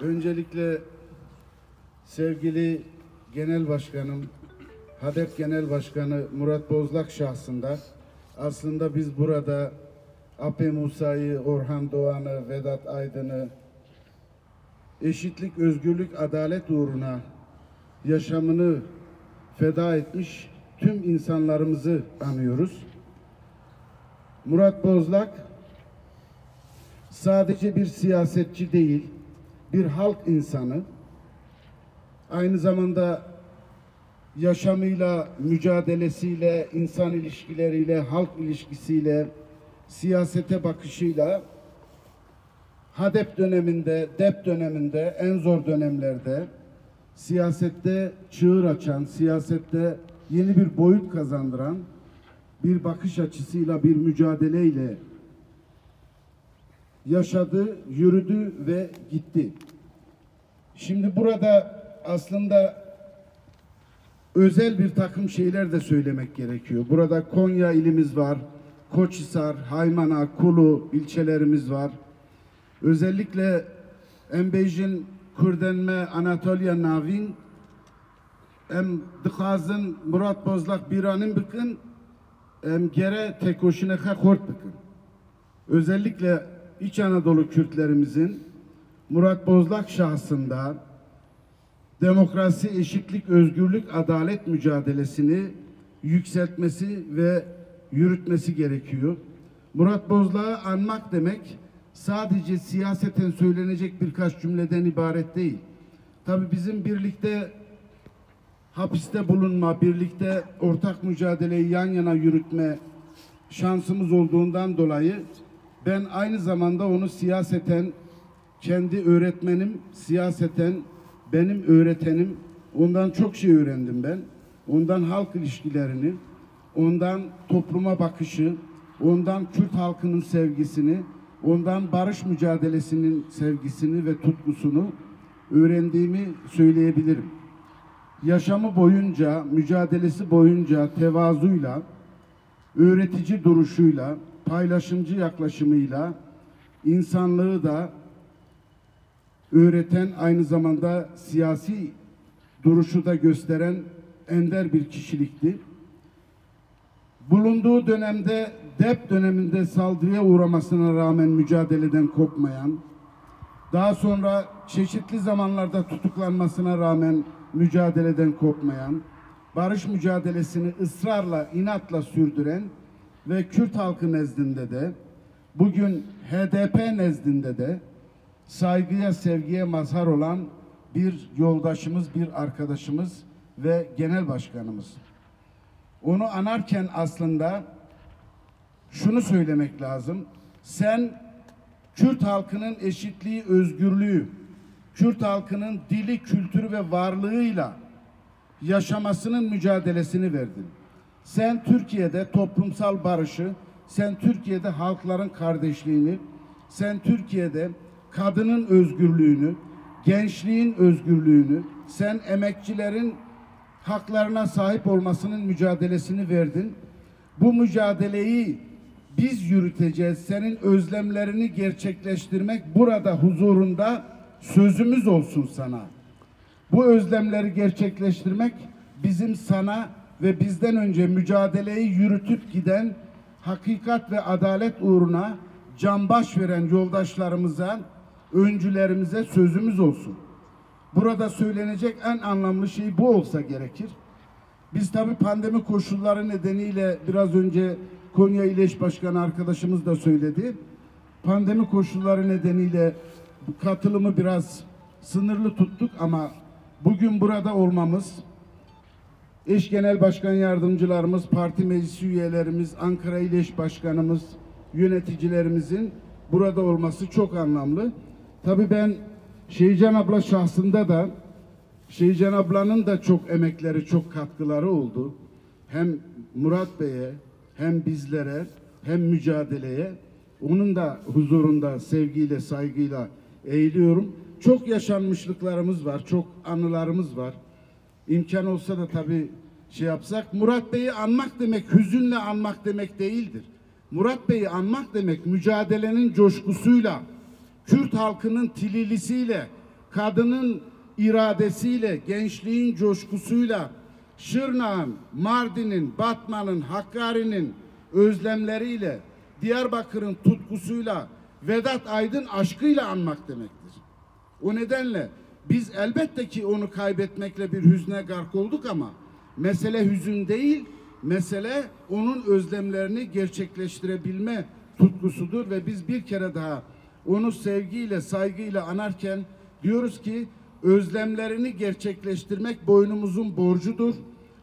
Öncelikle sevgili Genel Başkanım, HADEP Genel Başkanı Murat Bozlak şahsında aslında biz burada Ape Musa'yı, Orhan Doğan'ı, Vedat Aydın'ı eşitlik, özgürlük, adalet uğruna yaşamını feda etmiş tüm insanlarımızı anıyoruz. Murat Bozlak sadece bir siyasetçi değil, bir halk insanı. Aynı zamanda yaşamıyla, mücadelesiyle, insan ilişkileriyle, halk ilişkisiyle, siyasete bakışıyla HADEP döneminde, DEP döneminde, en zor dönemlerde siyasette çığır açan, siyasette yeni bir boyut kazandıran bir bakış açısıyla, bir mücadeleyle yaşadı, yürüdü ve gitti. Şimdi burada aslında özel bir takım şeyler de söylemek gerekiyor. Burada Konya ilimiz var, Koçhisar, Haymana, Kulu ilçelerimiz var. Özellikle Embejin Kurdenme Anatolia Navin em dixazin Murat Bozlak biranın bıkın em gere tekoşine kort bıkın. Özellikle İç Anadolu Kürtlerimizin Murat Bozlak şahsında demokrasi, eşitlik, özgürlük, adalet mücadelesini yükseltmesi ve yürütmesi gerekiyor. Murat Bozlak'ı anmak demek sadece siyaseten söylenecek birkaç cümleden ibaret değil. Tabi bizim birlikte hapiste bulunma, birlikte ortak mücadeleyi yan yana yürütme şansımız olduğundan dolayı ben aynı zamanda onu siyaseten kendi öğretmenim, siyaseten benim öğretenim. Ondan çok şey öğrendim ben. Ondan halk ilişkilerini, ondan topluma bakışı, ondan Kürt halkının sevgisini, ondan barış mücadelesinin sevgisini ve tutkusunu öğrendiğimi söyleyebilirim. Yaşamı boyunca, mücadelesi boyunca tevazuyla, öğretici duruşuyla, paylaşımcı yaklaşımıyla insanlığı da öğreten aynı zamanda siyasi duruşu da gösteren ender bir kişilikti. Bulunduğu dönemde DEP döneminde saldırıya uğramasına rağmen mücadeleden kopmayan, daha sonra çeşitli zamanlarda tutuklanmasına rağmen mücadeleden kopmayan, barış mücadelesini ısrarla, inatla sürdüren ve Kürt halkı nezdinde de, bugün HDP nezdinde de saygıya, sevgiye mazhar olan bir yoldaşımız, bir arkadaşımız ve genel başkanımız. Onu anarken aslında şunu söylemek lazım. Sen Kürt halkının eşitliği, özgürlüğü, Kürt halkının dili, kültürü ve varlığıyla yaşamasının mücadelesini verdin. Sen Türkiye'de toplumsal barışı, sen Türkiye'de halkların kardeşliğini, sen Türkiye'de kadının özgürlüğünü, gençliğin özgürlüğünü, sen emekçilerin haklarına sahip olmasının mücadelesini verdin. Bu mücadeleyi biz yürüteceğiz. Senin özlemlerini gerçekleştirmek burada huzurunda sözümüz olsun sana. Bu özlemleri gerçekleştirmek bizim sana ve bizden önce mücadeleyi yürütüp giden hakikat ve adalet uğruna can baş veren yoldaşlarımıza, öncülerimize sözümüz olsun. Burada söylenecek en anlamlı şey bu olsa gerekir. Biz tabi pandemi koşulları nedeniyle biraz önce Konya İl Eş Başkanı arkadaşımız da söyledi. Pandemi koşulları nedeniyle katılımı biraz sınırlı tuttuk ama bugün burada olmamız eş genel başkan yardımcılarımız, parti meclis üyelerimiz, Ankara İl Eş Başkanımız, yöneticilerimizin burada olması çok anlamlı. Tabii ben Şeycan abla şahsında da Şeycan ablanın da çok emekleri, çok katkıları oldu. Hem Murat Bey'e, hem bizlere, hem mücadeleye. Onun da huzurunda sevgiyle, saygıyla eğiliyorum. Çok yaşanmışlıklarımız var, çok anılarımız var. İmkan olsa da tabii şey yapsak. Murat Bey'i anmak demek, hüzünle anmak demek değildir. Murat Bey'i anmak demek mücadelenin coşkusuyla, Kürt halkının tililisiyle, kadının iradesiyle, gençliğin coşkusuyla, Şırnak'ın, Mardin'in, Batman'ın, Hakkari'nin özlemleriyle, Diyarbakır'ın tutkusuyla, Vedat Aydın aşkıyla anmak demektir. O nedenle biz elbette ki onu kaybetmekle bir hüzne gark olduk ama mesele hüzün değil, mesele onun özlemlerini gerçekleştirebilme tutkusudur ve biz bir kere daha onu sevgiyle, saygıyla anarken diyoruz ki özlemlerini gerçekleştirmek boynumuzun borcudur.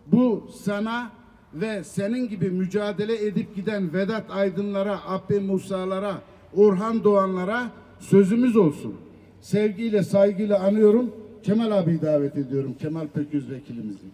Bu sana ve senin gibi mücadele edip giden Vedat Aydınlara, Abbe Musa'lara, Orhan Doğanlara sözümüz olsun. Sevgiyle, saygıyla anıyorum. Kemal abi davet ediyorum. Kemal Pöküz vekilimizi.